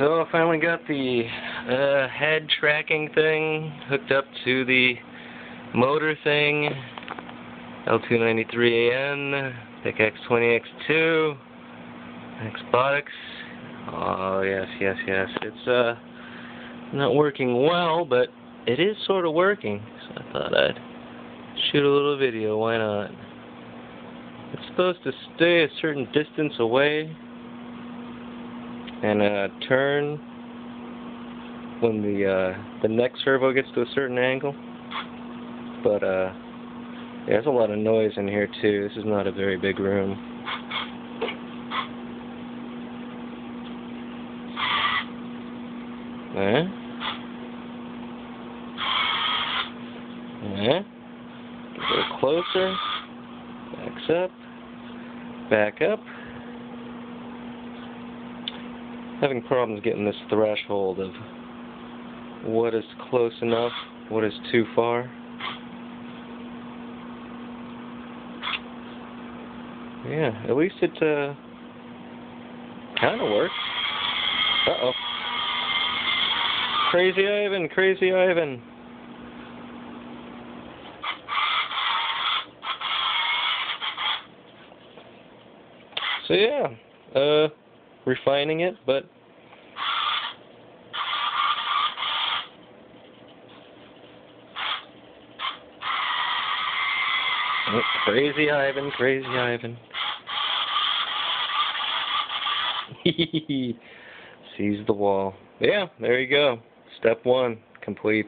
So I finally got the uh, head tracking thing hooked up to the motor thing. L293AN, PICAXE 20X2, Xbotics. Oh yes, yes, yes. It's uh not working well, but it is sort of working. So I thought I'd shoot a little video. Why not? It's supposed to stay a certain distance away and uh, turn when the uh, the neck servo gets to a certain angle. But uh, there's a lot of noise in here too. This is not a very big room. Eh? Eh? Get a little closer. Backs up. Back up having problems getting this threshold of what is close enough, what is too far. Yeah, at least it uh, kind of works. Uh-oh. Crazy Ivan, Crazy Ivan. So yeah, uh, refining it, but oh, crazy Ivan, crazy Ivan. Sees the wall. Yeah, there you go. Step one complete.